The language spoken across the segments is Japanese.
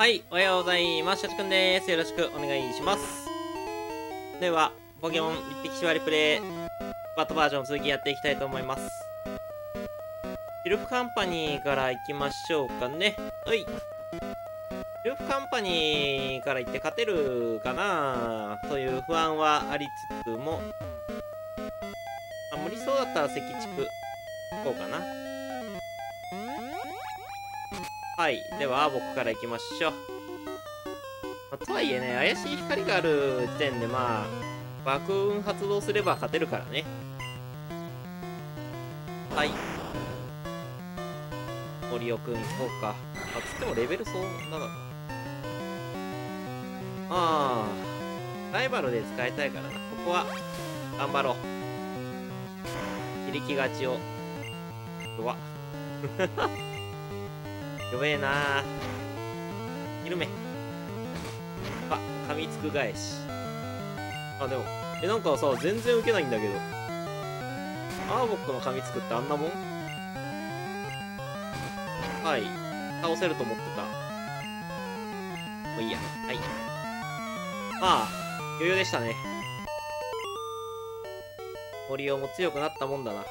はい、おはようございます。シャチくんです。よろしくお願いします。では、ポケモン一匹縛りプレイ、バットバージョン続きやっていきたいと思います。シルフカンパニーから行きましょうかね。はい。シルフカンパニーから行って勝てるかな？という不安はありつつも、あ無理そうだったら赤地区行こうかな。はい。では、僕から行きましょう。まあとはいえね、怪しい光がある時点で、まあ、爆運発動すれば勝てるからね。はい。森尾くん行こうか。あ、つってもレベルそうだな。ああ、ライバルで使いたいからな。ここは、頑張ろう。自力勝ちを。弱 っ。弱えな。ひるめ。あ噛みつく返し。あでもえなんかさ全然受けないんだけど。アーボックの噛みつくってあんなもん？はい。倒せると思ってた。もういいや。はい。まあ余裕でしたね。森尾も強くなったもんだな。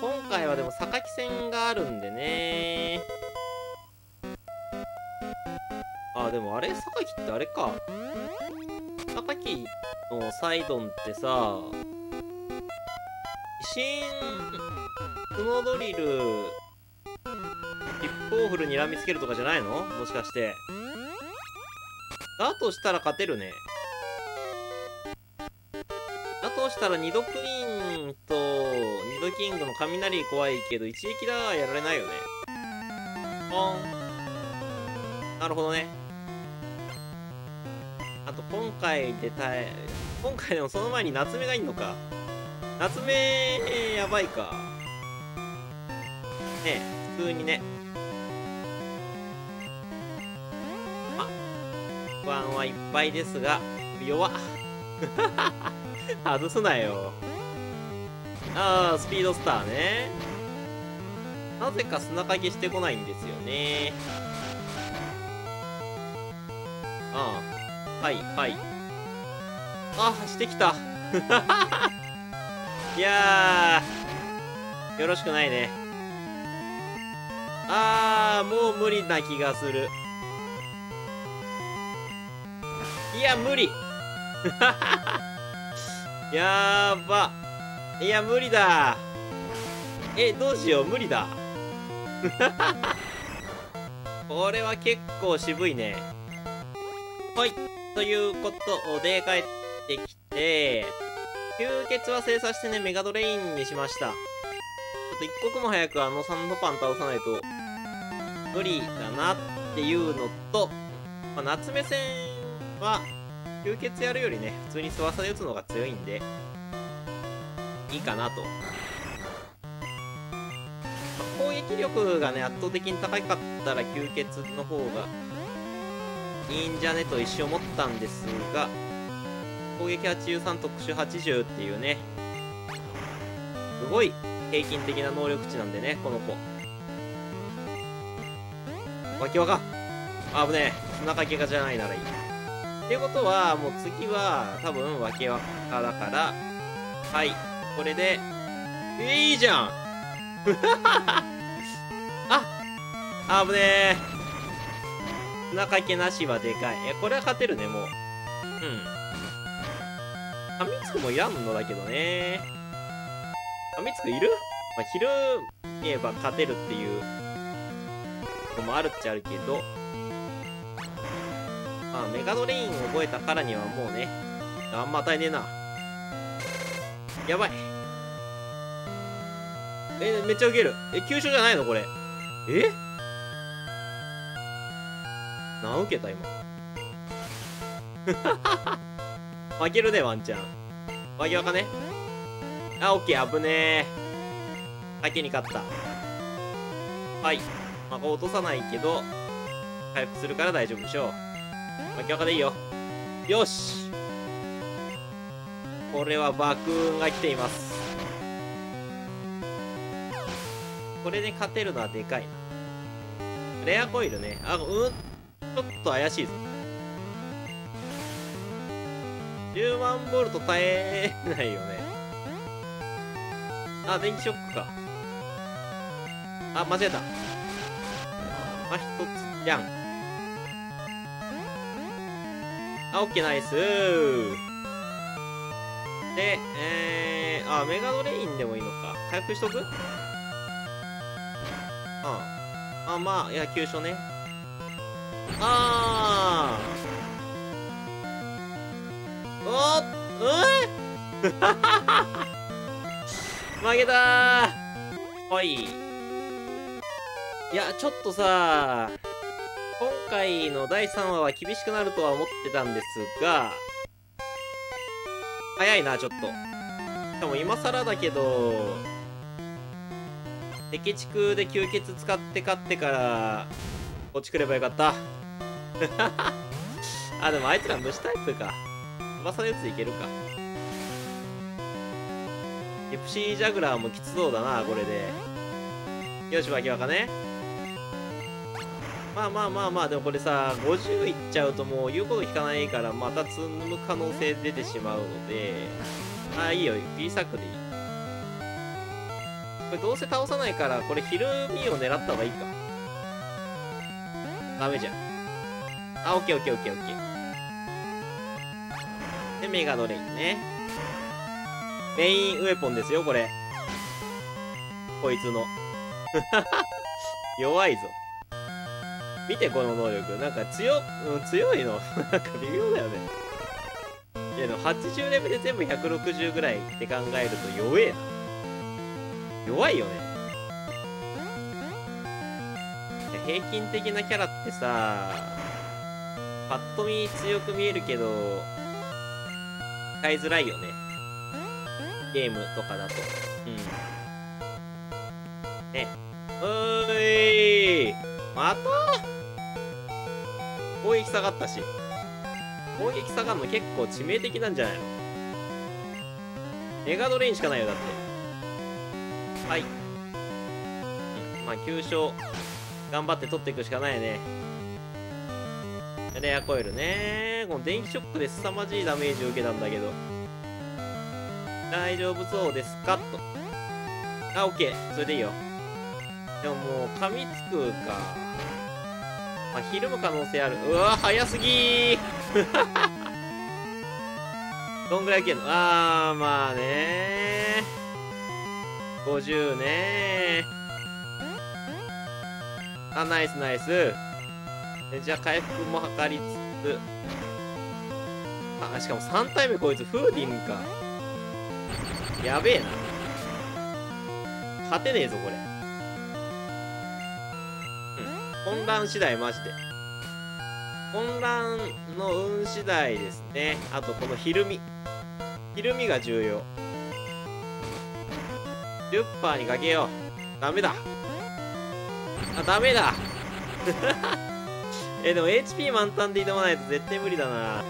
今回はでも榊戦があるんでね。あでもあれ榊ってあれか。榊のサイドンってさ地震スノドリルリップオフルにらみつけるとかじゃないの？もしかして。だとしたら勝てるね。だとしたら二度クイーンと二度キングの雷怖いけど一撃だやられないよね。ポン。なるほどね。あと今回でたえ今回でもその前に夏目がいんのか。夏目やばいか。ねえ普通にね。あ不安はいっぱいですが弱っ。外すなよ。ああスピードスターね。なぜか砂かけしてこないんですよね。ああはいはい。あしてきた。いやーよろしくないね。あーもう無理な気がする。いや無理。やーば。いや無理だ。えどうしよう無理だ。これは結構渋いね。はいということで帰ってきて吸血は精査してねメガドレインにしました。ちょっと一刻も早くあのサンドパン倒さないと無理だなっていうのと、まあ、夏目戦は吸血やるよりね普通にスワサで打つのが強いんで。いいかなと、攻撃力がね圧倒的に高かったら吸血の方がいいんじゃねと一瞬思ったんですが攻撃83特殊80っていうねすごい平均的な能力値なんでねこの子。脇若。あぶねえ。砂かけがじゃないならいい。っていうことはもう次は多分脇若だからはい。これで。えいいじゃん。ああぶねえ。砂かけなしはでかい。えこれは勝てるねもう。うん。噛みつくもいらんのだけどね。噛みつくいる？まあ、昼見えば勝てるっていう。のもあるっちゃあるけど。まあメガドレインを覚えたからにはもうねあんま与えねえな。やばい。えめっちゃウケる。え急所じゃないのこれ。え？何受けた今？負けるねワンチャン負けわかね。あオッケー。危ねえ。先に勝った。はい。まあ落とさないけど回復するから大丈夫でしょう。負けわかでいいよ。よし。これは爆運が来ていますこれで勝てるのはでかいなレアコイルね。あ、うん、ちょっと怪しいぞ。10万ボルト耐えないよね。あ、電気ショックか。あ、間違えた。あ、一つじゃん。あ、オッケーナイスで、えー、あ、メガドレインでもいいのか。回復しとく？ああ、まあ、野球書ね。あー。おっ、うえ？負けたーはい。いや、ちょっとさ、今回の第3話は厳しくなるとは思ってたんですが、早いな、ちょっと。しかも今更だけど、敵地区で吸血使って勝ってから、こっち来ればよかった。あ、でもあいつら虫タイプか。翼のやついけるか。エプシージャグラーもきつそうだな、これで。よし、脇若ね。まあまあまあまあ、でもこれさ、50いっちゃうともう言うこと聞かないから、また積む可能性出てしまうので、ああ、いいよ、B サックでいい。これどうせ倒さないから、これひるみを狙った方がいいか。ダメじゃん。あ、オッケーオッケーオッケーオッケー。で、メガドレインね。メインウェポンですよ、これ。こいつの。弱いぞ。見て、この能力。なんか強、うん、強いの。なんか微妙だよね。いや、でも80レベルで全部160ぐらいって考えると弱えな。弱いよね。平均的なキャラってさ、パッと見強く見えるけど、使いづらいよね。ゲームとかだと。うん。ね。おーいまた？攻撃下がったし。攻撃下がるの結構致命的なんじゃないの？メガドレインしかないよ、だって。はい。まあ、9勝。頑張って取っていくしかないね。レアコイルね。この電気ショックで凄まじいダメージを受けたんだけど。大丈夫そうですか？と。あ、オッケー。それでいいよ。でももう、噛みつくか。ひるむ可能性ある。うわ、早すぎ どんぐらいいけんの？あー、まあね50ねあ、ナイスナイス。じゃあ回復も図りつつ。あ、しかも3体目こいつフーディンか。やべえな。勝てねえぞ、これ。混乱次第マジで。混乱の運次第ですね。あとこのひるみひるみが重要。10%にかけよう。ダメだ。あダメだ。えでも HP 満タンで挑まないと絶対無理だな。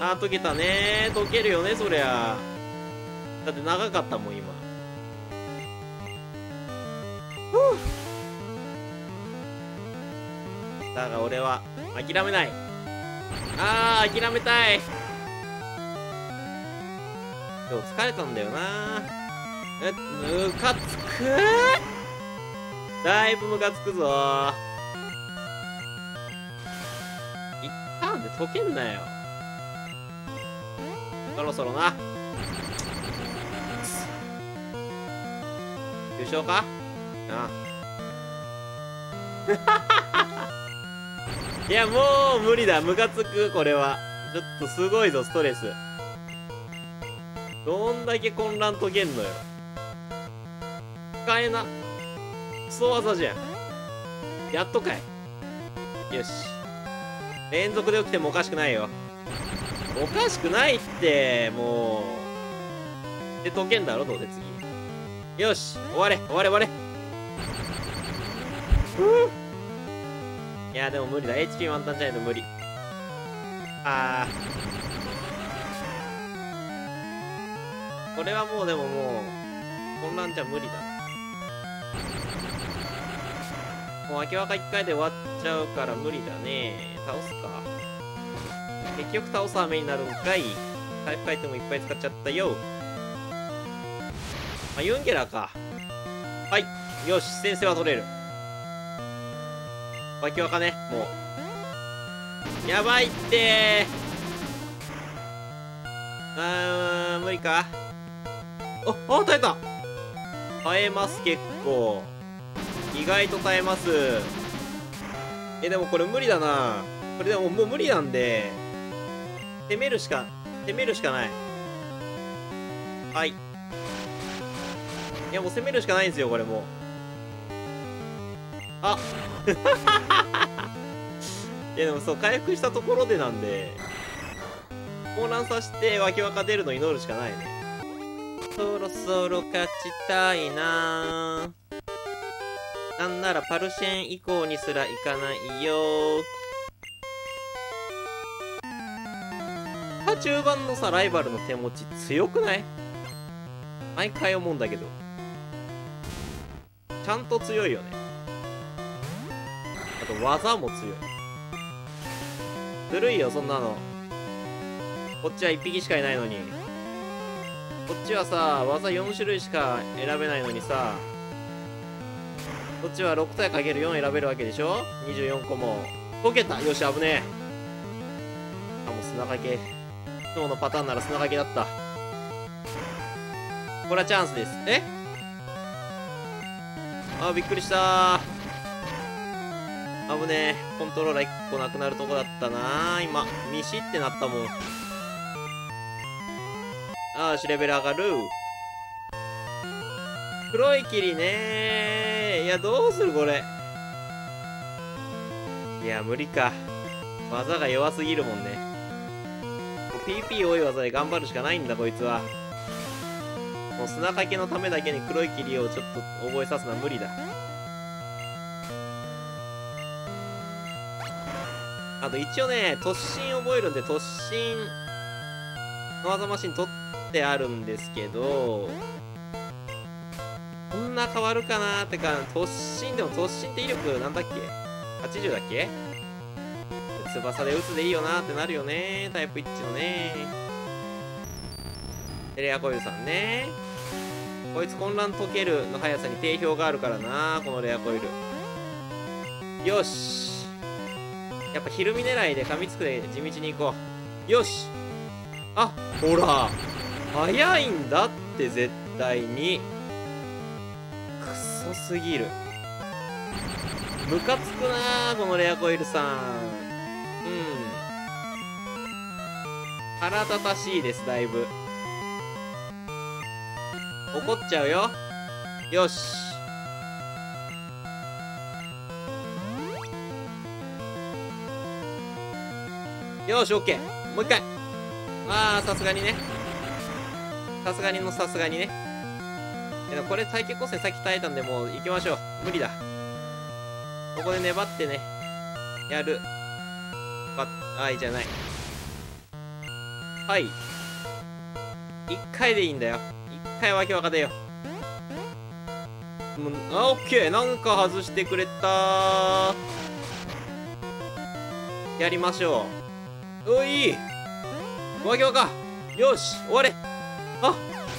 あ溶けたね。溶けるよねそりゃ。だって長かったもん今。だが俺は諦めない。あー諦めたい。今日疲れたんだよな。えムカつく？だいぶムカつくぞ。一旦で溶けんなよ。そろそろな。優勝か？ああいや、もう無理だ。ムカつく、これは。ちょっとすごいぞ、ストレス。どんだけ混乱解けんのよ。使えな。クソ技じゃん。やっとかい。よし。連続で起きてもおかしくないよ。おかしくないって、もう。で、解けんだろ、どうせ次。よし、終われ、終われ、終われ。ふぅ。いやでも無理だ HP ワンタンじゃないと無理あーこれはもうでももう混乱じゃ無理だもう明け若1回で終わっちゃうから無理だね。倒すか。結局倒す雨になるんかい。回復アイテムいっぱい使っちゃったよ。あ、ユンゲラーか。はい。よし、先生は取れる。脇若ね、もう。やばいってー。あー、無理か？あ、あ、耐えた耐えます、結構。意外と耐えます。え、でもこれ無理だな。これでももう無理なんで、攻めるしか、攻めるしかない。はい。いや、もう攻めるしかないんですよ、これもう。あいや、でもそう、回復したところでなんで、混乱させて脇若出るの祈るしかないね。そろそろ勝ちたいななんならパルシェン以降にすら行かないよ中盤のさ、ライバルの手持ち強くない？毎回思うんだけど。ちゃんと強いよね。と技も強い。ずるいよ、そんなの。こっちは1匹しかいないのに。こっちはさ、技4種類しか選べないのにさ、こっちは6体かける4選べるわけでしょ ?24 個も。溶けたよし、危ねえ。あ、もう砂かけ。今日のパターンなら砂かけだった。これはチャンスです。え？あ、びっくりした危ねえ。コントローラー1個なくなるとこだったな今。ミシってなったもん。あーし、レベル上がる。黒い霧ねいや、どうするこれ。いや、無理か。技が弱すぎるもんね。PP 多い技で頑張るしかないんだこいつはもう砂かけのためだけに黒い霧をちょっと覚えさすのは無理だあと一応ね突進覚えるんで突進の技マシン取ってあるんですけどこんな変わるかなってか突進でも突進って威力なんだっけ？80だっけ？翼で撃つでいいよなってなるよねタイプ1のね。テレアコイルさんね。こいつ混乱解けるの速さに定評があるからなこのレアコイル。よし。やっぱ昼見狙いで噛みつくで地道に行こう。よし。あほら。早いんだって絶対に。クソすぎる。ムカつくなこのレアコイルさん。腹立たしいです、だいぶ。怒っちゃうよ。よし。よし、オッケー。もう一回。ああ、さすがにね。さすがにのさすがにね。でもこれ最強構成さっき耐えたんで、もう行きましょう。無理だ。ここで粘ってね。やる。ば、あいじゃない。はい一回でいいんだよ一回わけわかでよもうあオッケーなんか外してくれたやりましょうおいわけわかよし終われ。あ。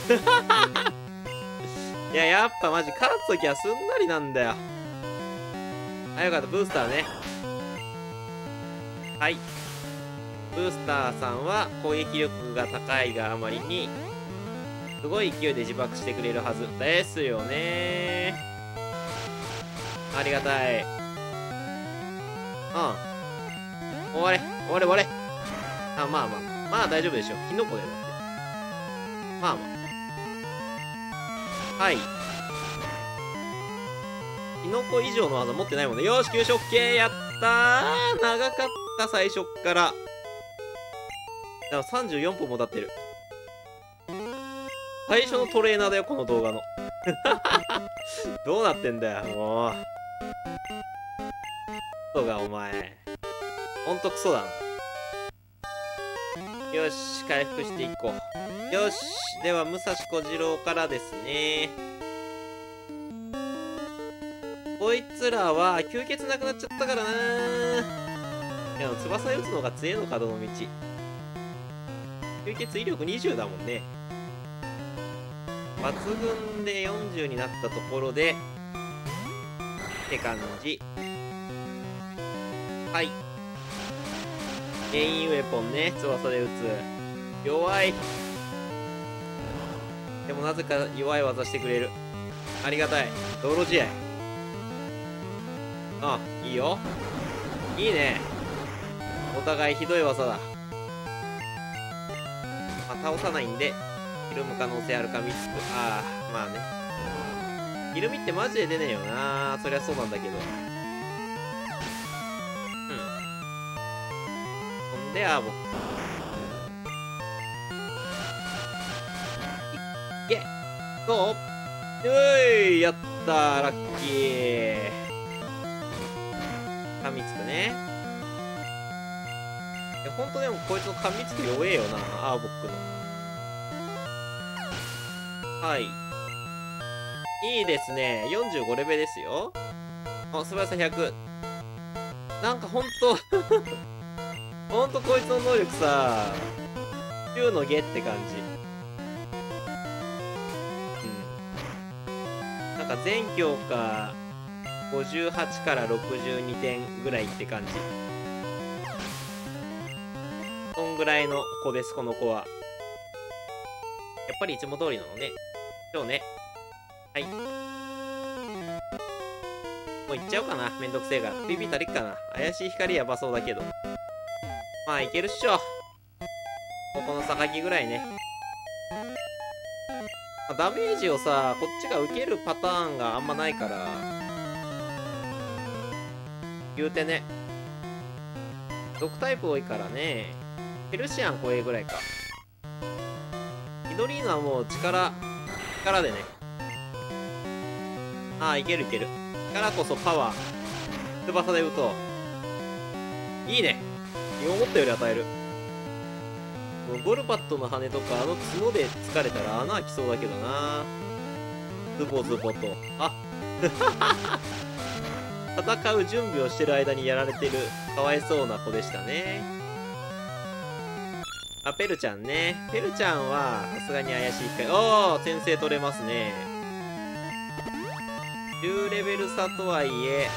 いややっぱマジ勝つときはすんなりなんだよ。あよかった。ブースターね。はい。ブースターさんは攻撃力が高いがあまりにすごい勢いで自爆してくれるはずですよね。ありがたい。うん。終われ終われ終われ。あまあまあまあ大丈夫でしょうキノコでだってまあまあはいキノコ以上の技持ってないもんねよし急所 OK やったー長かった最初っからだから34分も経ってる。最初のトレーナーだよ、この動画の。どうなってんだよ、もう。クソが、お前。ほんとクソだな。よし、回復していこう。よし、では、武蔵小次郎からですね。こいつらは吸血なくなっちゃったからな。でも翼打つのが強えのかどの道。吸血威力20だもんね。抜群で40になったところでって感じ。はい。メインウェポンね翼で打つ。弱い。でもなぜか弱い技してくれる。ありがたい。道路試合。あいいよ。いいね。お互いひどい技だ。まあ倒さないんでひるむ可能性あるかミスクああまあね。ひるみってマジで出ねえよな。そりゃそうなんだけど。でアーボッいけ。どう？ういやったラッキー。噛みつくね。いやほんとでもこいつの噛みつく弱えよなアーボックの。はい。いいですね。45レベルですよ。あ素早さ100なんかほんと。ほんとこいつの能力さ9の下って感じ。なんか全教科58から62点ぐらいって感じ。そんぐらいの子ですこの子は。やっぱりいつも通りなのね。今日ね。はい。もう行っちゃおうかな。めんどくせえから。ビビたりっかな。怪しい光やばそうだけど。まあいけるっしょここの榊ぐらいねダメージをさ、こっちが受けるパターンがあんまないから、言うてね。毒タイプ多いからね。ペルシアン怖えぐらいか。ヒドリーナはもう力、力でね。ああ、いけるいける。力こそパワー。翼で打とう。いいね。思ったより与える。ゴルバットの羽とかあの角で疲れたら穴開きそうだけどな。ズボズボと。あ 戦う準備をしてる間にやられてる。かわいそうな子でしたね。あペルちゃんね。ペルちゃんはさすがに怪しい回おお先制取れますね。10レベル差とはいえ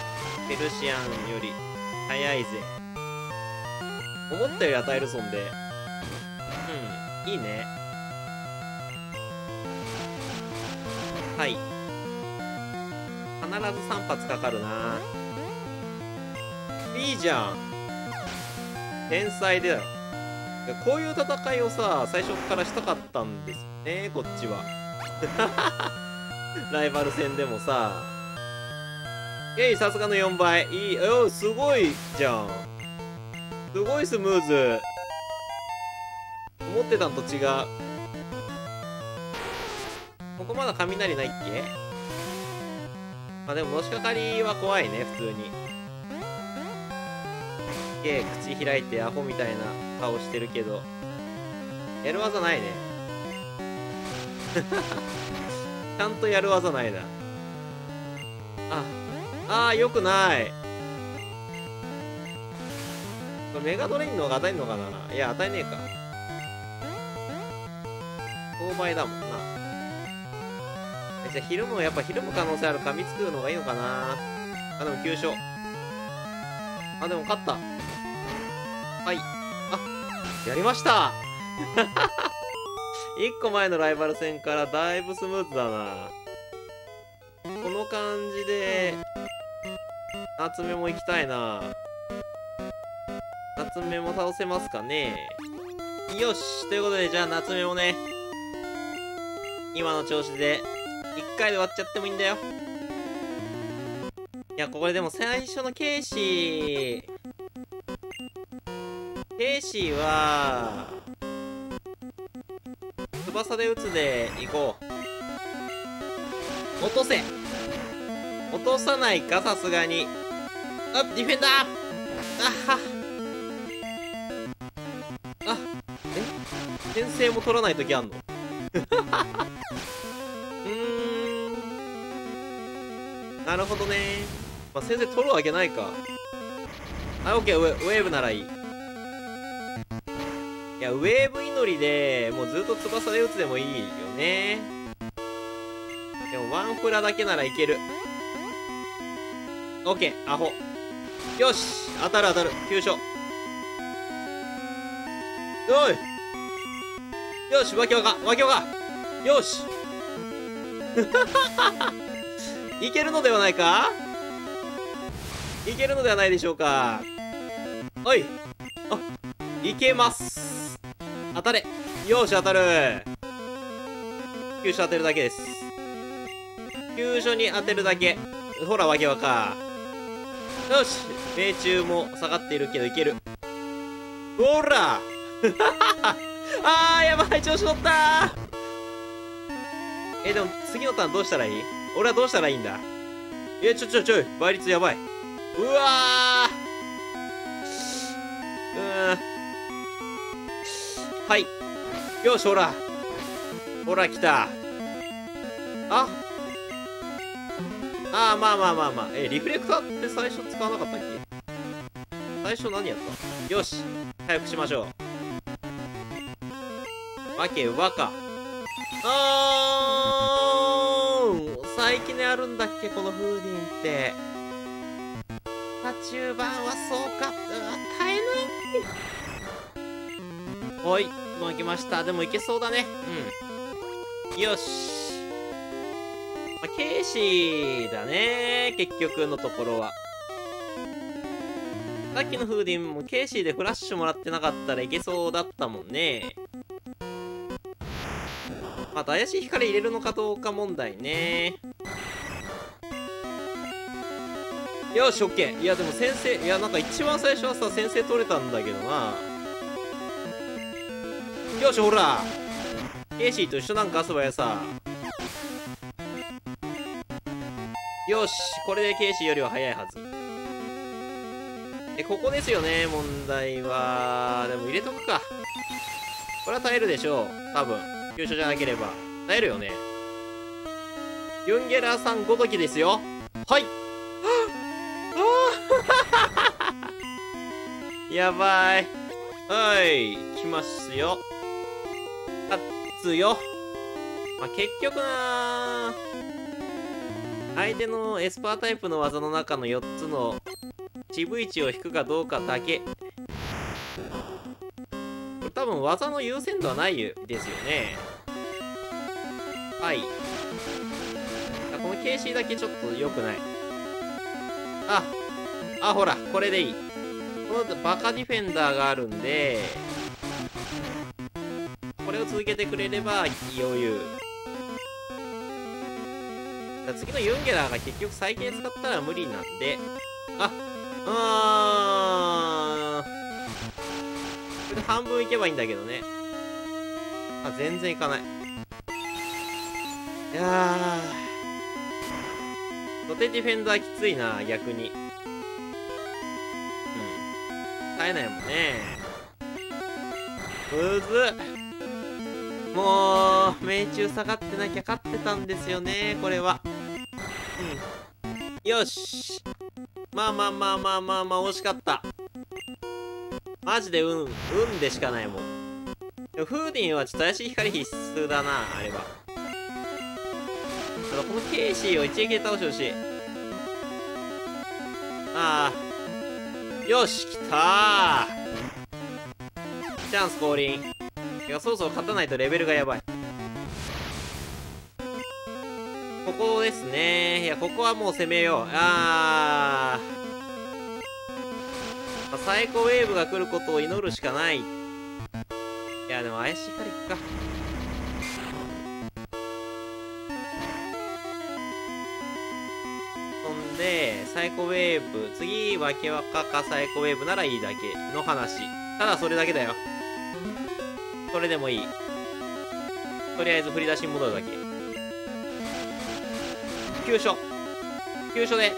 ペルシアンより早いぜ。思ったより与える損で。いいね。はい。必ず3発かかるな。いいじゃん。天才だよ。こういう戦いをさ最初からしたかったんですよねこっちは。ライバル戦でもさ。えいさすがの4倍。いい。おすごいじゃんすごいスムーズ。思ってたんと違う。ここまだ雷ないっけ？まあでものしかかりは怖いね普通に。すげえ口開いてアホみたいな顔してるけど。やる技ないね。ちゃんとやる技ないな。ああーよくない。メガドレインの方が当たんのかないや当たんねえか勾配だもんな。じゃあ、昼もやっぱ昼も可能性ある噛みつくのがいいのかなあ、でも急所。あ、でも勝った。はい。あ、やりました 1個前のライバル戦からだいぶスムーズだな。この感じで、ナツメも行きたいな。ナツメも倒せますかね？よしということで、じゃあナツメもね、今の調子で1回で終わっちゃってもいいんだよ。いやこれでも最初のケイシー。ケイシーはつばさでうつで行こう。落とせ。落とさないかさすがに。あディフェンダー。あはあえ先制も取らないときあんの？うーんなるほどねまあ、先生取るわけないか。あ、オッケー、ウェウェーブならいい。いや、ウェーブ祈りでもうずっと翼で打つでもいいよね。でも、ワンフラだけならいける。オッケー、アホ。よし当たる当たる。急所。おいよし、わけわか、わけわか。よし いけるのではないか？いけるのではないでしょうか？おいあ、いけます当たれよし、当たる急所当てるだけです。急所に当てるだけ。ほら、わけわか。よし命中も下がっているけどいける。ほらはははあー、やばい、調子乗ったえ、でも次のターンどうしたらいい？俺はどうしたらいいんだ？え、ちょちょちょ、倍率やばい。うわーうん。はい。よし、ほら。ほら、来た。あ？あー、まあまあまあまあ。え、リフレクターって最初使わなかったっけ？最初何やった？よし。早くしましょう。わけわか。あーん最近であるんだっけこのフーディンって。あ中盤はそうか。うわ、耐えない。はい、負けました。でもいけそうだね。うん。よし。まあ、ケイシーだね。結局のところは。さっきのフーディンもケイシーでフラッシュもらってなかったらいけそうだったもんね。また怪しい光入れるのかどうか問題ね。よし、オッケー。いや、でも先生、いや、なんか一番最初はさ、先生取れたんだけどな。よし、ほら。ケイシーと一緒なんか遊ばやさ。よし、これでケイシーよりは早いはず。え、ここですよね、問題は。でも入れとくか。これは耐えるでしょう。多分。急所じゃなければ。耐えるよね。ユンゲラーさんごときですよ。はい やばい。はい、来ますよ。勝つよ。まあ、結局な相手のエスパータイプの技の中の4つの渋い位置を引くかどうかだけ。多分技の優先度はないですよね。はい。この KC だけちょっと良くない。あ、あ、ほら、これでいい。このバカディフェンダーがあるんで、これを続けてくれれば余裕。次のユンゲラーが結局最近使ったら無理なんで、あ、あー。れ半分いけばいいんだけどね。あ、全然いかない。いやー。土手ディフェンダーきついな、逆に。うん。耐えないもんね。むずっ。もう、命中下がってなきゃ勝ってたんですよね、これは。うん。よし。まあまあまあまあまあまあ、惜しかった。マジで運、運でしかないもん。フーディンはちょっと怪しい光必須だな、あれは。このケイシーを一撃で倒してほしい。ああ。よし、来たチャンス降臨。いや、そろそろ勝たないとレベルがやばい。ここですね。いや、ここはもう攻めよう。あー。まあ、サイコウェーブが来ることを祈るしかない。いや、でも怪しいから行くか。で、サイコウェーブ、次、わけわかかサイコウェーブならいいだけの話。ただそれだけだよ。それでもいい。とりあえず振り出しに戻るだけ。急所。急所で。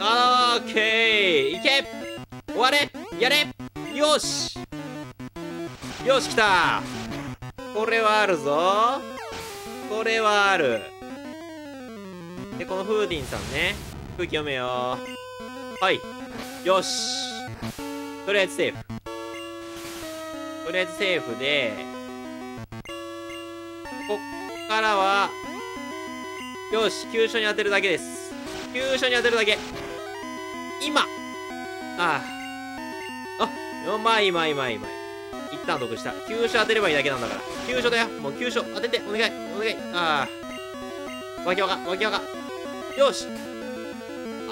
オッケーいけ終われやれ。よし。よし、来た。これはあるぞ。これはある。で、このフーディンさんね。空気読めよ。はい。よし。とりあえずセーフ。とりあえずセーフでこっからはよし急所に当てるだけです。急所に当てるだけ。今。ああ。あまいいまいいまいいまい。一旦得した。急所当てればいいだけなんだから。急所だよ。もう急所当ててお願いお願い。ああ。わきわかわきわか。よし。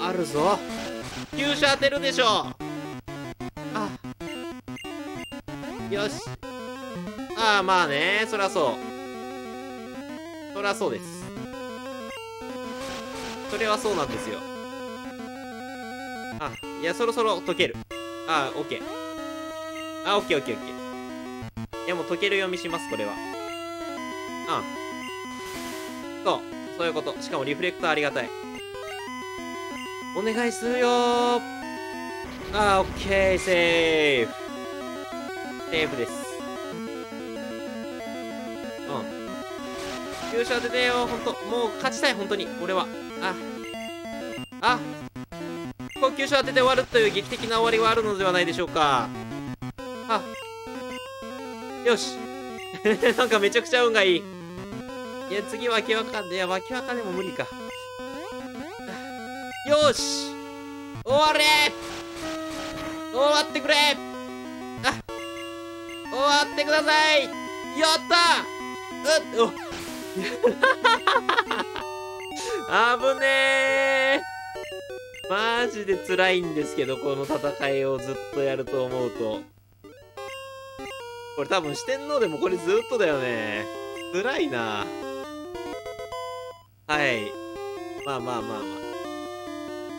あるぞ。急所当てるでしょう。あ。よし。ああまあね。そりゃそう。そりゃそうです。それはそうなんですよ。あいやそろそろ解ける。あオッケー。あオッケーオッケーオッケー。いやもう解ける読みしますこれは。うん。そう。そういうこと。しかもリフレクターありがたい。お願いするよー。あーオッケーセーフ。セーフです。うん。優勝当ててよほんともう勝ちたい本当に。俺は。あ。あ。高級賞当てて終わるという劇的な終わりはあるのではないでしょうか。あ。よし。なんかめちゃくちゃ運がいい。いや次わきわかんい。やわきわかでも無理か。よし。終われ。終わってくれ。あ。終わってください。やった。うっ 危ねー。マジで辛いんですけど、この戦いをずっとやると思うと。これ多分四天王でもこれずっとだよね。辛いなはい。まあまあまあまあ。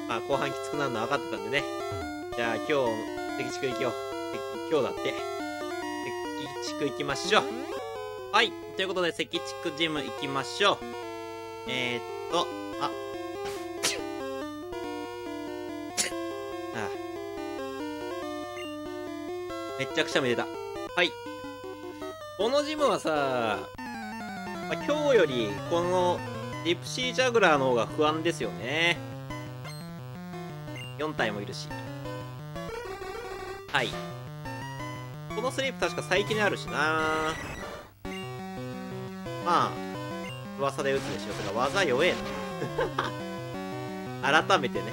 まあ後半きつくなるのは分かってたんでね。じゃあ今日、敵地区行きよう。今日だって。敵地区行きましょう。はい。ということで、赤地区ジム行きましょう。えー、っと、あ。あめっちゃくちゃめでた。はい。このジムはさ、まあ、今日よりこのディプシージャグラーの方が不安ですよね。4体もいるし。はい。このスリープ確か最近にあるしなまあ、噂で打つでしょ。てか技弱えな。改めてね。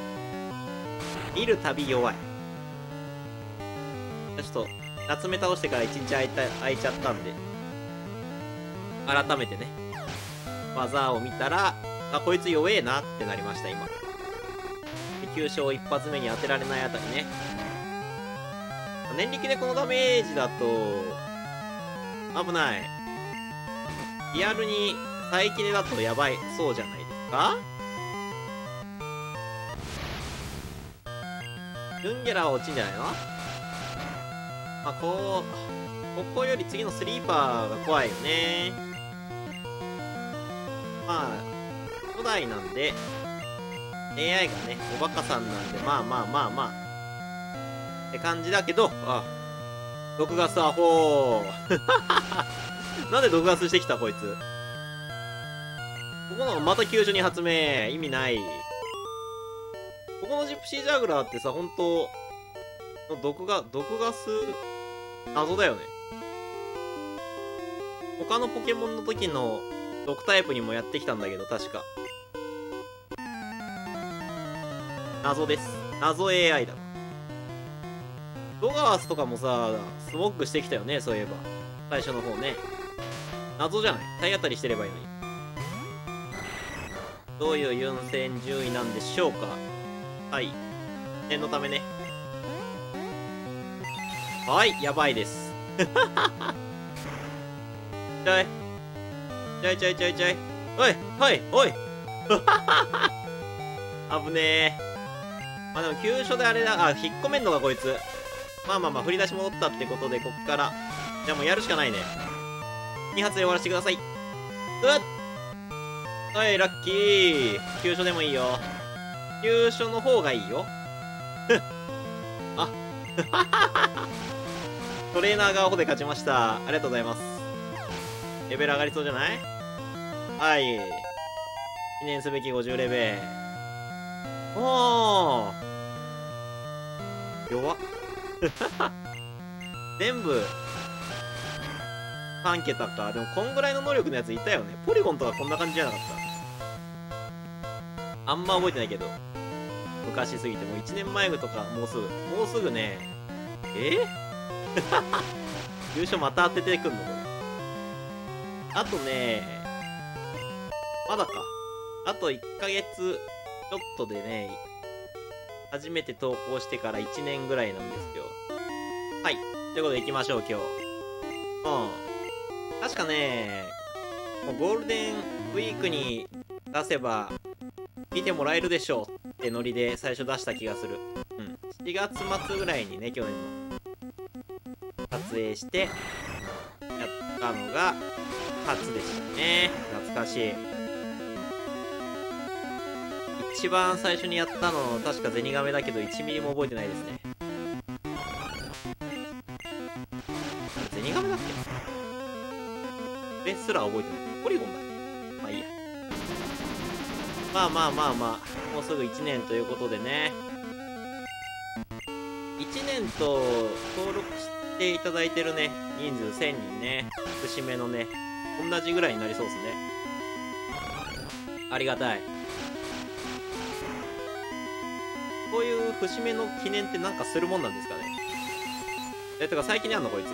見るたび弱い。ちょっと、夏目倒してから一日空いた空いちゃったんで、改めてね、技を見たら、あ、こいつ弱えなってなりました、今。9勝一発目に当てられないあたりね。念力でこのダメージだと、危ない。リアルに再起でだとやばいそうじゃないですかルンゲラは落ちんじゃないの？まあ、こう、ここより次のスリーパーが怖いよね。まあ、初代なんで、AI がね、おバカさんなんで、まあまあまあまあ。って感じだけど、あ、毒ガスアホー なんで毒ガスしてきたこいつ。ここのまた急所に発明。意味ない。ここのジプシージャグラーってさ、本当毒が、毒ガス、謎だよね。他のポケモンの時の毒タイプにもやってきたんだけど、確か。謎です。謎 AI だ。ドガースとかもさ、スモックしてきたよね、そういえば。最初の方ね。謎じゃない体当たりしてればいいのに。どういう優先順位なんでしょうかはい。念のためね。はい、やばいです。ちょい。ちょいちょいちょいちょい。おい、はい、おい。危ねえ。まあでも、急所であれだ。あ、引っ込めんのか、こいつ。まあまあまあ、振り出し戻ったってことで、こっから。じゃあもうやるしかないね。2発で終わらせてください。うっはい、ラッキー。急所でもいいよ。急所の方がいいよ。あ トレーナーがアホで勝ちました。ありがとうございます。レベル上がりそうじゃない？はい。記念すべき50レベル。おー。弱っ。全部。3桁か。でもこんぐらいの能力のやついたよね。ポリゴンとかこんな感じじゃなかった。あんま覚えてないけど。昔すぎてもう1年前とかもうすぐ。もうすぐね。え？優勝また当ててくんのこれあとねまだか。あと1ヶ月ちょっとでね初めて投稿してから1年ぐらいなんですよ。はい。ということで行きましょう今日。うん。確かねもうゴールデンウィークに出せば見てもらえるでしょうってノリで最初出した気がする。うん。7月末ぐらいにね去年の。撮影してやったのが初でしたね。懐かしい。一番最初にやったの確かゼニガメだけど1ミリも覚えてないですね。ゼニガメだっけそれすら覚えてない。ポリゴンだまあいいや。まあまあまあまあもうすぐ1年ということでね。1年と登録してていただいてるね人数1000人ね節目のね同じぐらいになりそうですねありがたいこういう節目の記念ってなんかするもんなんですかねえ、てか最近にあんの？こいつ。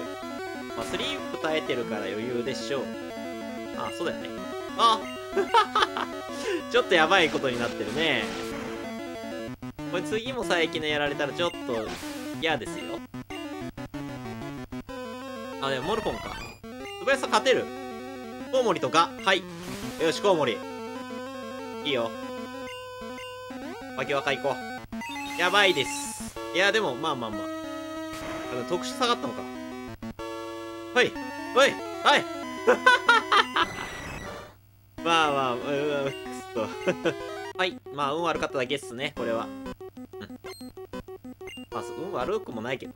まあ、スリープ耐えてるから余裕でしょう。あ、そうだよね。あ ちょっとやばいことになってるね。これ次も最近のやられたらちょっと嫌ですよ。あ、でもモルフォンか。素早さん勝てる？コウモリとかはい。よし、コウモリ。いいよ。わきわか行こう。やばいです。いや、でも、まあまあまあ。あの特殊下がったのか。はい。はい。はい。まあまあ、ううくっと。はい。まあ、運悪かっただけっすね、これは。うん。まあ、運悪くもないけど。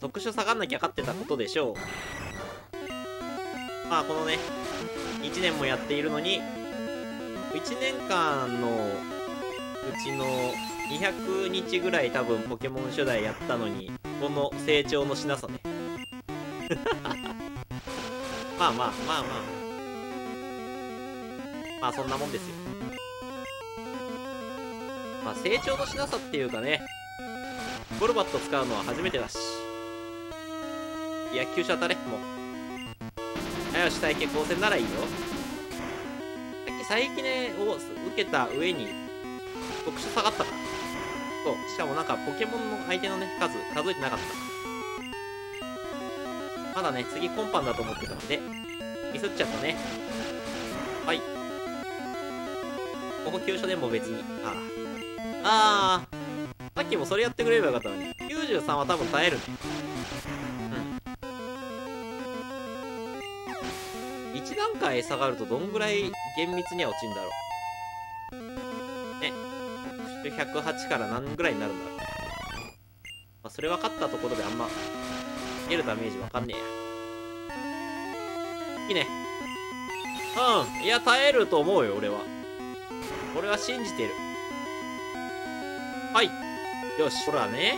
特殊下がんなきゃ勝ってたことでしょう。まあ、このね、1年もやっているのに、1年間のうちの200日ぐらい多分ポケモン初代やったのに、この成長のしなさね。まあまあまあまあ。まあそんなもんですよ。まあ成長のしなさっていうかね、ゴルバット使うのは初めてだし。いや、急所当たれ、もう。よし、体験光線ならいいよ。さっき最近ね、を受けた上に、特殊下がったから。そう。しかもなんかポケモンの相手のね、数、数えてなかった。まだね、次コンパンだと思ってたので、ミスっちゃったね。はい。ここ急所でも別に。ああ。ああ。さっきもそれやってくれればよかったのに。93は多分耐えるね。1段階下がるとどんぐらい厳密には落ちんだろう。ね。108から何ぐらいになるんだろう。まあ、それ分かったところであんま、受けるダメージ分かんねえや。いいね。うん。いや、耐えると思うよ、俺は。俺は信じてる。はい。よし、ほらね。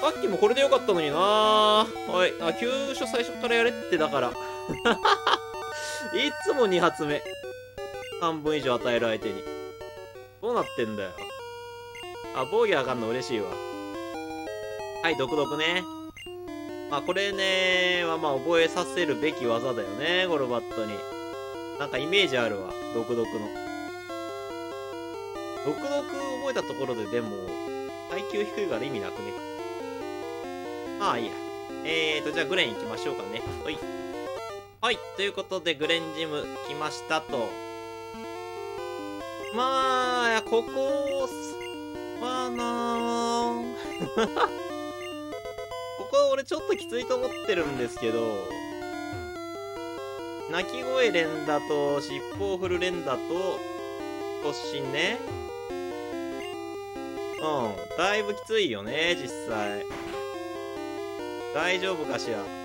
さっきもこれでよかったのになはい。あ、急所最初からやれって、だから。いつも2発目。半分以上与える相手に。どうなってんだよ。あ、防御上がんの嬉しいわ。はい、独特ね。まあ、これね、はまあ、覚えさせるべき技だよね、ゴルバットに。なんかイメージあるわ、独特の。独特覚えたところででも、階級低いから意味なくね。まあいいや。えーと、じゃあグレン行きましょうかね。はい。はい、ということでグレンジム来ましたと。まあ、ここ、まあな ここは俺ちょっときついと思ってるんですけど、鳴き声連打と尻尾を振る連打と突進ね。うん、だいぶきついよね、実際。大丈夫かしら？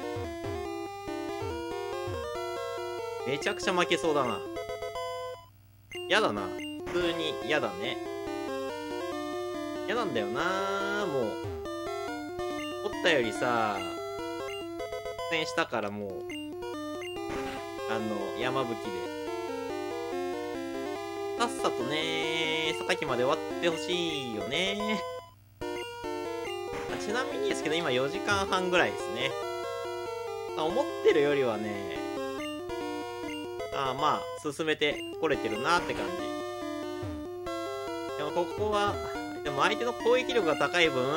めちゃくちゃ負けそうだな。やだな。普通に嫌だね。嫌なんだよなもう。思ったよりさ、苦戦したからもう、あの、山吹きで。さっさとね、榊まで終わってほしいよね。ちなみにですけど、今4時間半ぐらいですね。思ってるよりはね、あまあ、進めてこれてるなって感じ。でもここは、でも相手の攻撃力が高い分、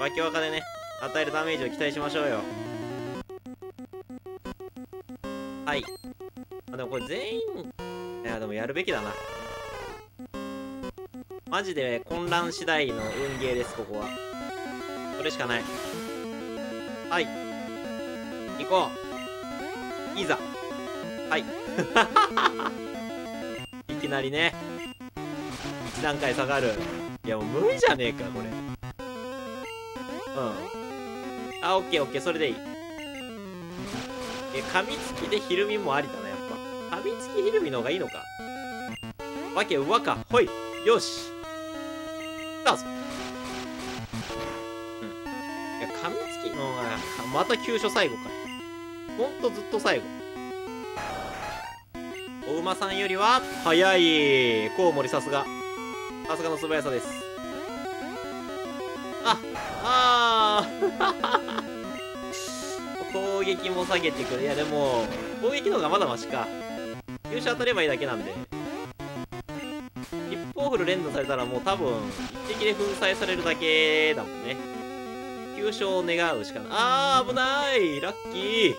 わきわかでね、与えるダメージを期待しましょうよ。はい。あ、でもこれ全員、いや、でもやるべきだな。マジで混乱次第の運ゲーです、ここは。それしかない。はい。行こう。いざ。はい。いきなりね。1段階下がる。いや、もう無理じゃねえか、これ。うん。あ、オッケーオッケー、それでいい。え、噛みつきでひるみもありだな、やっぱ。噛みつきひるみの方がいいのか。わけ、うわか。ほい。よし。たぞ。うん。いや、噛みつきの、また急所最後かい。ほんとずっと最後。お馬さんよりは、早い。コウモリさすが。さすがの素早さです。あ、あー 攻撃も下げてくる。いや、でも、攻撃の方がまだマシか。急所当たればいいだけなんで。ーフル連打されたらもう多分、一撃で粉砕されるだけだもんね。急所を願うしかない。あー、危ないラッキー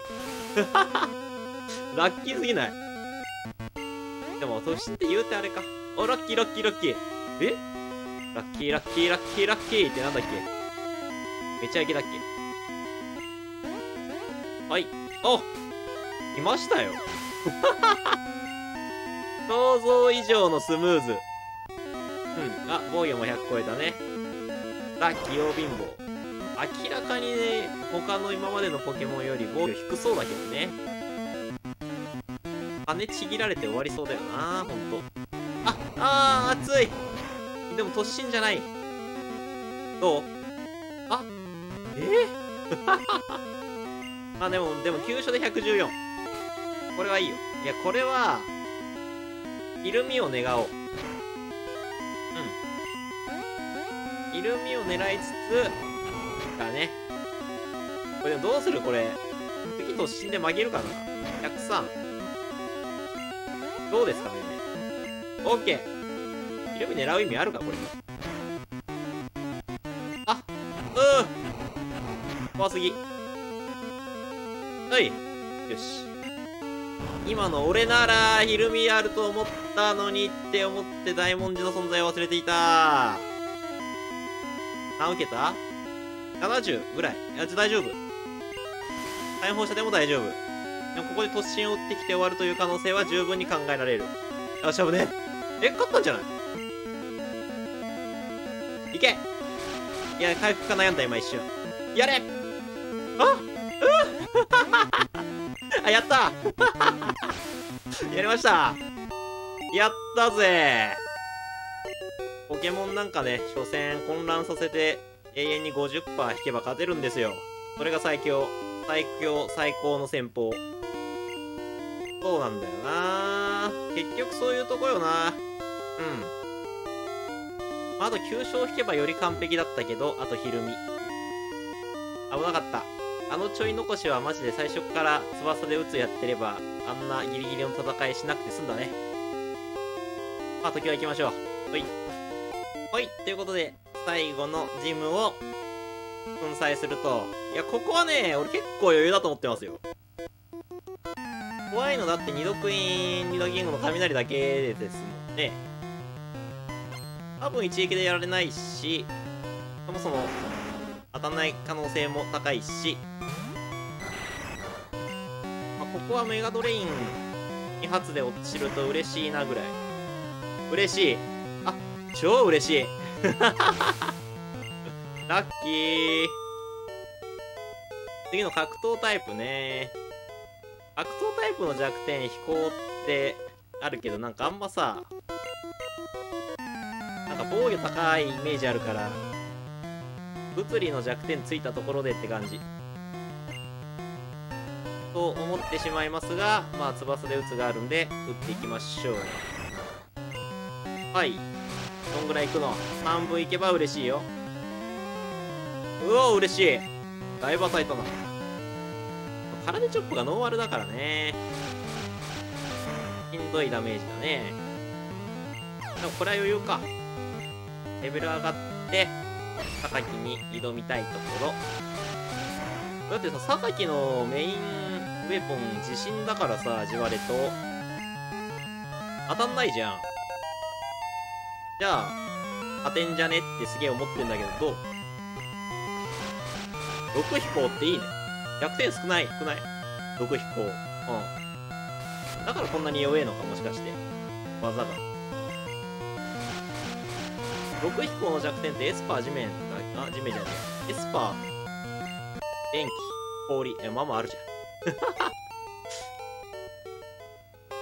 ラッキーすぎない？でも、突進って言うてあれか。お、ラッキーラッキーラッキー。え？ラッキーラッキーラッキーラッキーってなんだっけ？めちゃイケだっけ？はい。お来ましたよ。想像以上のスムーズ。うんあ防御も100超えたねラッキー用貧乏明らかにね他の今までのポケモンより防御低そうだけどね。羽ちぎられて終わりそうだよなほんと。ああー熱い。でも突進じゃない。どう？あえ？ー、あでもでも急所で114これはいいよ。いやこれは緩みを願おう。緩みを狙いつつだね。これどうするこれ？次突進で曲げるかな。103どうですかね。OK 緩み狙う意味あるかこれ。あうん怖すぎ。はい。よし。今の俺ならひるみあると思ったのにって思って大文字の存在を忘れていた。何受けた？?70 ぐらい。いや、大丈夫。火炎放射でも大丈夫。でもここで突進を打ってきて終わるという可能性は十分に考えられる。よし、危ねえ。勝ったんじゃない？いけいや、回復か悩んだ、今一瞬。やれあう あ、やったやりましたやったぜポケモンなんかね、初戦混乱させて永遠に50%引けば勝てるんですよ。それが最強。最強、最高の戦法。そうなんだよな結局そういうとこよなうん。あと9勝引けばより完璧だったけど、あとひるみ。危なかった。あのちょい残しはマジで最初から翼で撃つやってれば、あんなギリギリの戦いしなくて済んだね。まあ、時は行きましょう。はい。はい、ということで、最後のジムを粉砕すると、いや、ここはね、俺結構余裕だと思ってますよ。怖いのだって二度クイーン、二度キングの雷だけですもんね。多分一撃でやられないし、そもそも当たんない可能性も高いし、まあ、ここはメガドレイン2発で落ちると嬉しいなぐらい。嬉しい。超嬉しい。ラッキー。次の格闘タイプね。格闘タイプの弱点飛行ってあるけどなんかあんまさなんか防御高いイメージあるから物理の弱点ついたところでって感じ。と思ってしまいますがまあ翼で打つがあるんで打っていきましょう。はい。どんぐらいいくの?半分いけば嬉しいよ。うわ嬉しい。だいぶ与えたな空手チョップがノーマルだからね。しんどいダメージだね。でもこれは余裕か。レベル上がって榊に挑みたいところ。だってさ榊のメインウェポン自信だからさじわれと。当たんないじゃん。じゃあ当てんじゃねってすげえ思ってんだけどどう？毒飛行っていいね。100点少ない？少ない？毒飛行。うん。だからこんなに弱えのかもしかして。技が。毒飛行の弱点ってエスパー地面だあ地面じゃねえ。エスパー電気氷えまあまああるじ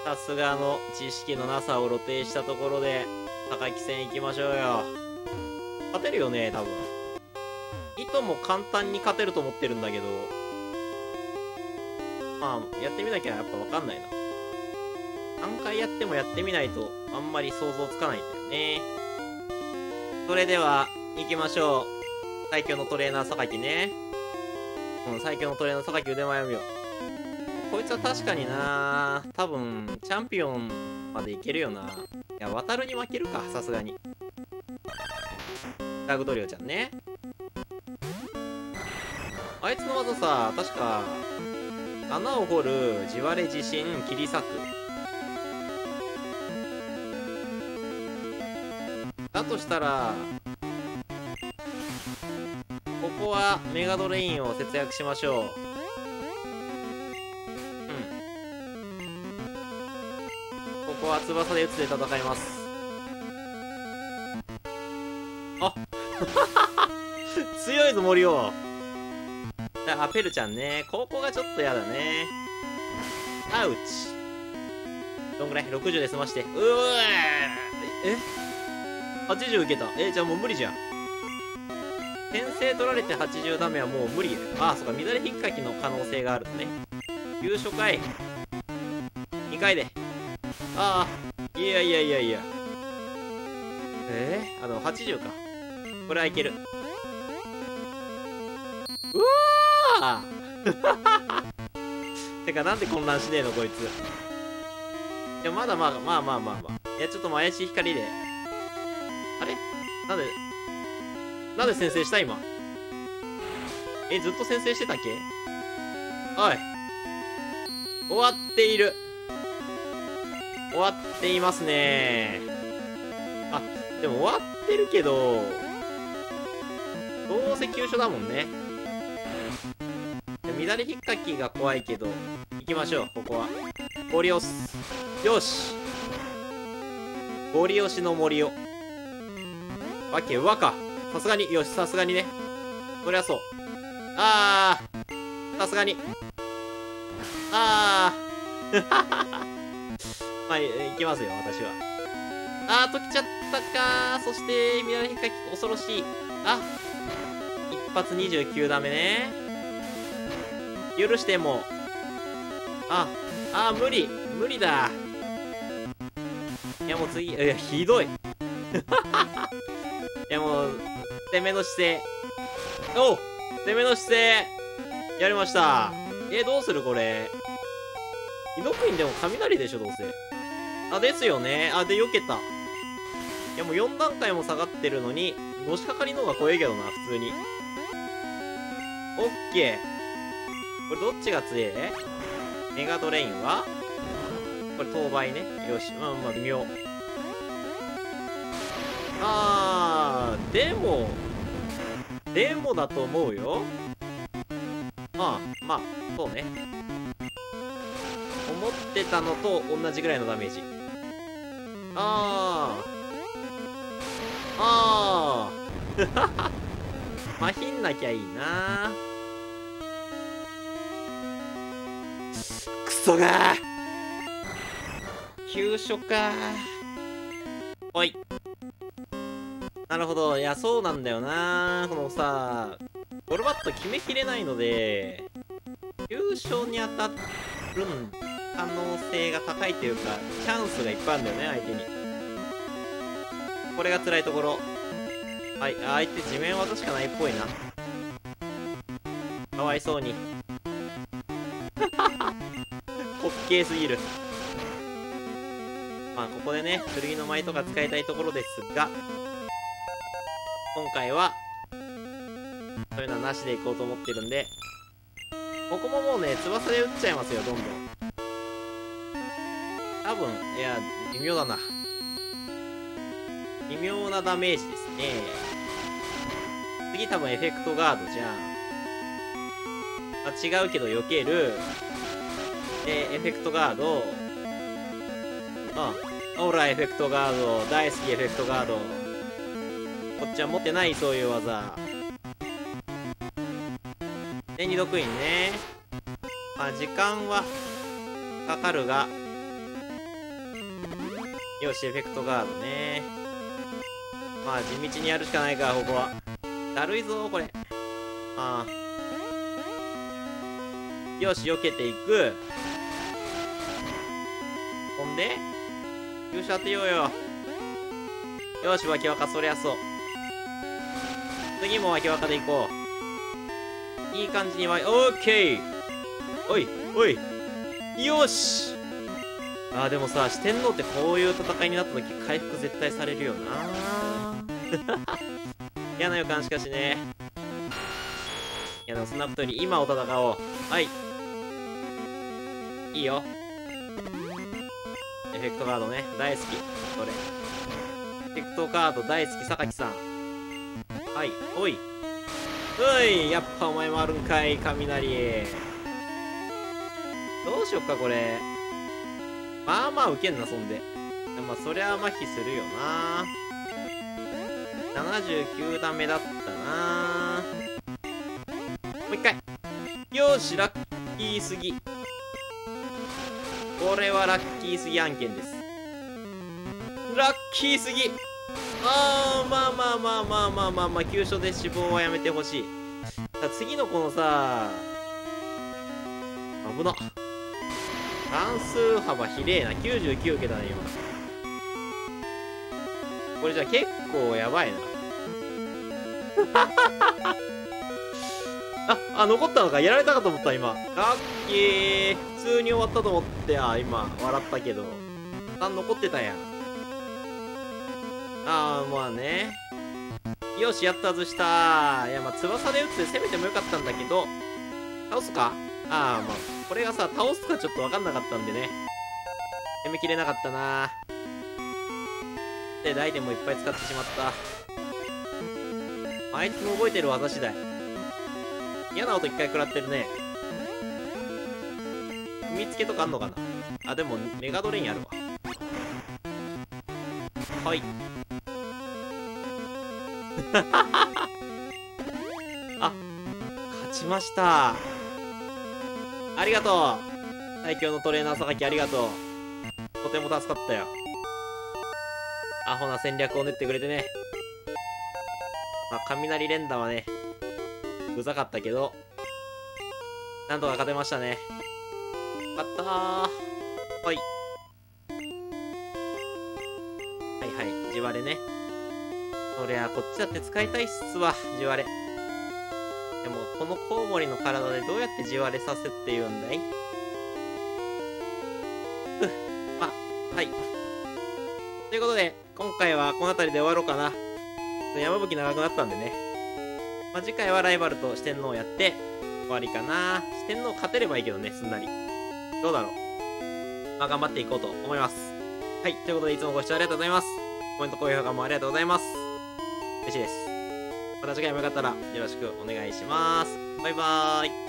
ゃん。さすがの知識のなさを露呈したところで高木戦行きましょうよ。勝てるよね多分。いとも簡単に勝てると思ってるんだけど。まあやってみなきゃやっぱ分かんないな。何回やってもやってみないとあんまり想像つかないんだよね。それでは行きましょう。最強のトレーナー榊ね。うん最強のトレーナー榊腕前を見よこいつは確かにな。多分チャンピオンまでいけるよな。いや渡るに負けるかさすがに。ラグドリオちゃんね。あいつの技さ確か穴を掘る地割れ地震切り裂く。だとしたらここはメガドレインを節約しましょう。ここは翼で打つで戦います。あ 強いぞ森尾あペルちゃんね。ここがちょっとやだね。アウチどんぐらい ?60 で済まして。うわえ？80受けた。えじゃあもう無理じゃん。先制取られて80ダメはもう無理。ああそっか。乱れ引っかきの可能性があるのね。優勝かい。2回で。ああいやいやいやいや。え？ー、あの80か。これはいける。うわー！てかなんで混乱しねえのこいつ。いやまだまあまあまあまあまあ。いやちょっともう怪しい光で。あれ？なんで？なんで先制した今？えずっと先制してたっけ？おい。終わっている。終わっていますね。あでも終わってるけどどうせ急所だもんね。乱れ引っかきが怖いけど行きましょうここは。ゴリ押す。よし。ゴリ押しの森を。わけわか。さすがによしさすがにね。そりゃそう。あー。さすがに。あー。まあ、いきますよ、私は。あー、解けちゃったかそして、乱れ引っかき、恐ろしい。あ、一発29ダメね。許しても。あ、あー、無理。無理だ。いや、もう次、いや、ひどい。いや、もう、攻めの姿勢。お攻めの姿勢やりました。え、どうするこれ。井戸クインでも雷でしょ、どうせ。あ、ですよね。あ、で、避けた。いや、もう4段階も下がってるのに、のしかかりの方が怖いけどな、普通に。オッケー。これどっちが強えメガドレインは？これ、当倍ね。よし。まあまあ、微妙。あー、でも、でもだと思うよ。まあ、まあ、そうね。思ってたのと同じぐらいのダメージ。あー。あー。まひんなきゃいいな。くそが。急所か。ほい。なるほど。いやそうなんだよな。このさゴルバット決めきれないので優勝に当たるん可能性が高いというかチャンスがいっぱいあるんだよね相手に。これが辛いところ。はい相手地面技しかないっぽいな。かわいそうに。滑稽すぎる。まあここでね剣の舞とか使いたいところですが今回はそういうのはなしでいこうと思ってるんでここももうね翼で撃っちゃいますよどんどん。多分いや微妙だな。微妙なダメージですね。次多分エフェクトガードじゃんあ違うけど避ける。でエフェクトガード。あほらエフェクトガード大好きエフェクトガード。こっちは持ってないそういう技。で二度クインね。まあ時間はかかるが。よしエフェクトガードね。まあ地道にやるしかないかここは。だるいぞこれ。ああ。よし避けていく。ほんで。急所当てようよ。よし脇若そりゃそう。次も脇若でいこう。いい感じにわオッケー。おいおい。よし。あーでもさ四天王ってこういう戦いになった時回復絶対されるよな。嫌な予感しかしねいやでもそんなことより今を戦おう。はい。いいよ。エフェクトカードね。大好き。それ。エフェクトカード大好き榊さん。はい。おい。おいやっぱお前もあるんかい雷。どうしよっかこれまあまあウケんなそんで。まあそりゃ麻痺するよな。79段目だったな。もう一回。よしラッキーすぎ。これはラッキーすぎ案件です。ラッキーすぎ。あーまあまあまあまあまあまあまあ。急所で死亡はやめてほしい。さ次のこのさ危なっ。関数幅ひれえな99受けたね今これじゃ結構やばいな あ、あ、残ったのか。やられたかと思った、今。ラッキー。普通に終わったと思って、あ、今、笑ったけど。あ、残ってたやん。あー、まあね。よし、やった外したいや、まあ、翼で撃って攻めてもよかったんだけど、倒すか？あー、まあ、これがさ、倒すかちょっとわかんなかったんでね。攻めきれなかったなで、大でもいっぱい使ってしまった。あいつも覚えてる技次第。嫌な音一回食らってるね。踏みつけとかあんのかなあ、でも、メガドレインあるわ。はい。あ、勝ちました。ありがとう最強のトレーナー榊ありがとう。とても助かったよ。アホな戦略を練ってくれてね。まあ、雷連打はね、うざかったけど、なんとか勝てましたね。よかったー。はい。はいはい、地割れね。そりゃ、こっちだって使いたいっすわ、地割れ。このコウモリの体でどうやって地割れさせって言うんだい？ふっ、ま、はい。ということで、今回はこの辺りで終わろうかな。山吹長くなったんでね。まあ、次回はライバルと四天王やって終わりかな。四天王勝てればいいけどね、すんなり。どうだろう。まあ、頑張っていこうと思います。はい。ということで、いつもご視聴ありがとうございます。コメント、高評価もありがとうございます。嬉しいです。また次回もよかったらよろしくお願いします。バイバーイ。